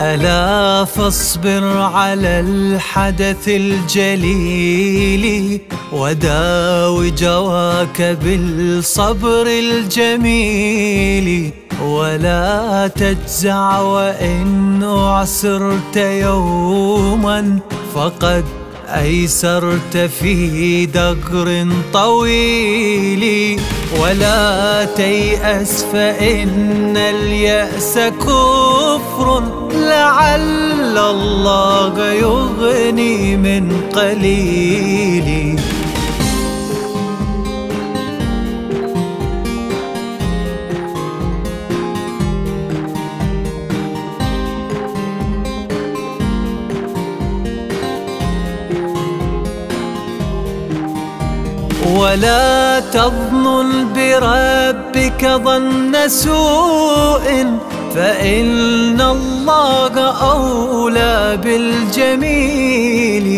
ألا فاصبر على الحدث الجليل وداوي جواك بالصبر الجميل ولا تجزع وإن أعسرت يوما فقد أيسرت في دقر طويل ولا تيأس فإن اليأس كفر لعل الله يغني من قليل ولا تظن بربك ظن سوء فإن الله أولى بالجميل.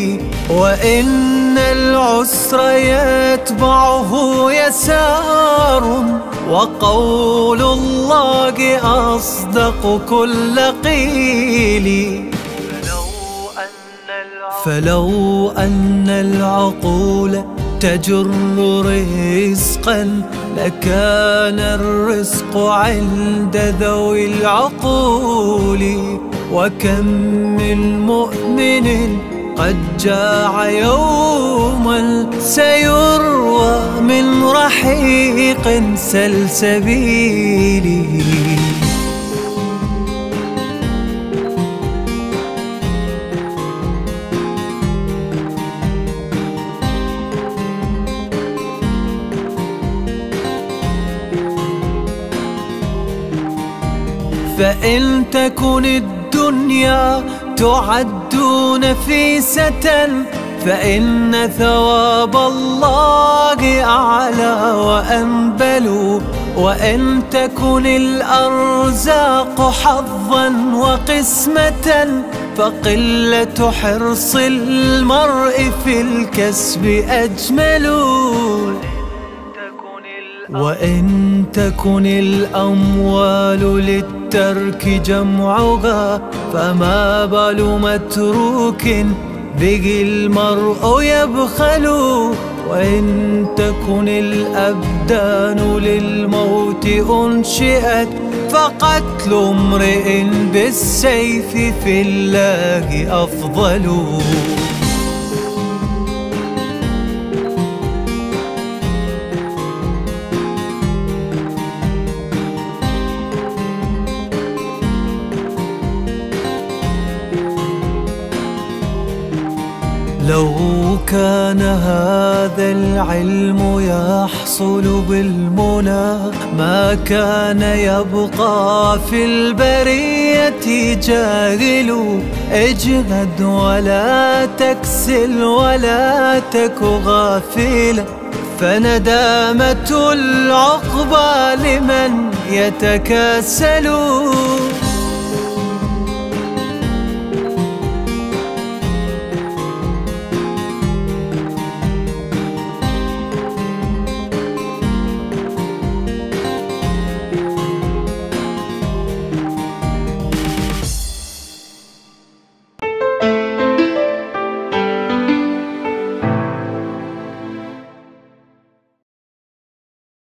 وإن العسر يتبعه يسار. وقول الله أصدق كل قيل. فلو أن العقول تجر رزقا لكان الرزق عند ذوي العقول. وكم من مؤمن قد جاع يوما سيروى من رحيق سلسبيل فإن تكن الدنيا تعد نفيسة فإن ثواب الله أعلى وأنبل وإن تكن الأرزاق حظا وقسمة فقلة حرص المرء في الكسب أجمل. وإن تكن الأموال للترك جمعها فما بال متروك به المرء يبخل. وإن تكن الأبدان للموت أنشئت فقتل امرئ بالسيف في الله أفضل. لو كان هذا العلم يحصل بالمنى ما كان يبقى في البرية جاهل. اجهد ولا تكسل ولا تك غافلا فندامة العقبى لمن يتكاسل.